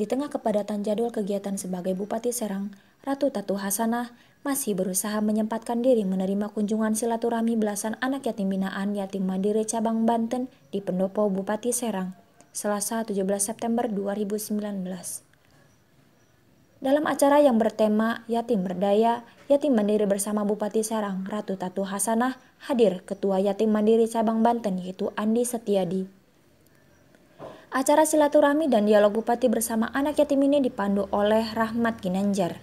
Di tengah kepadatan jadwal kegiatan sebagai Bupati Serang, Ratu Tatu Hasanah masih berusaha menyempatkan diri menerima kunjungan silaturahmi belasan anak yatim binaan yatim mandiri cabang Banten di Pendopo Bupati Serang, Selasa 17 September 2019. Dalam acara yang bertema Yatim Berdaya, Yatim Mandiri bersama Bupati Serang, Ratu Tatu Hasanah, hadir Ketua Yatim Mandiri Cabang Banten yaitu Andi Setiadi. Acara silaturahmi dan dialog bupati bersama anak yatim ini dipandu oleh Rahmat Ginanjar.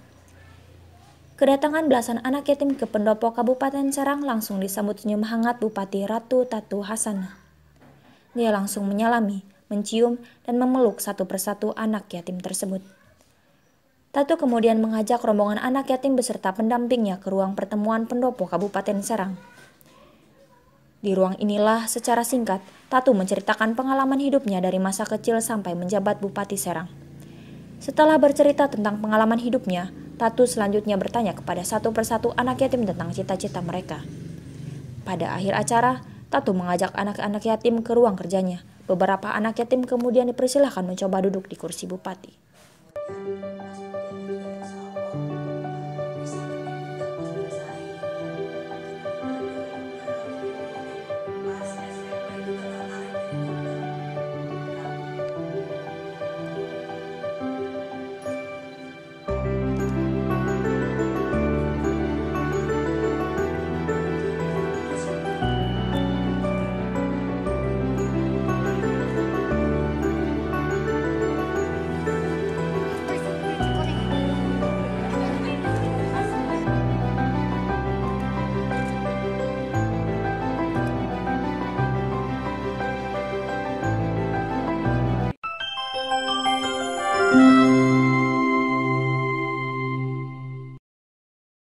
Kedatangan belasan anak yatim ke pendopo Kabupaten Serang langsung disambut senyum hangat Bupati Ratu Tatu Hasanah. Dia langsung menyalami, mencium, dan memeluk satu persatu anak yatim tersebut. Tatu kemudian mengajak rombongan anak yatim beserta pendampingnya ke ruang pertemuan pendopo Kabupaten Serang. Di ruang inilah secara singkat, Tatu menceritakan pengalaman hidupnya dari masa kecil sampai menjabat Bupati Serang. Setelah bercerita tentang pengalaman hidupnya, Tatu selanjutnya bertanya kepada satu persatu anak yatim tentang cita-cita mereka. Pada akhir acara, Tatu mengajak anak-anak yatim ke ruang kerjanya. Beberapa anak yatim kemudian dipersilahkan mencoba duduk di kursi bupati.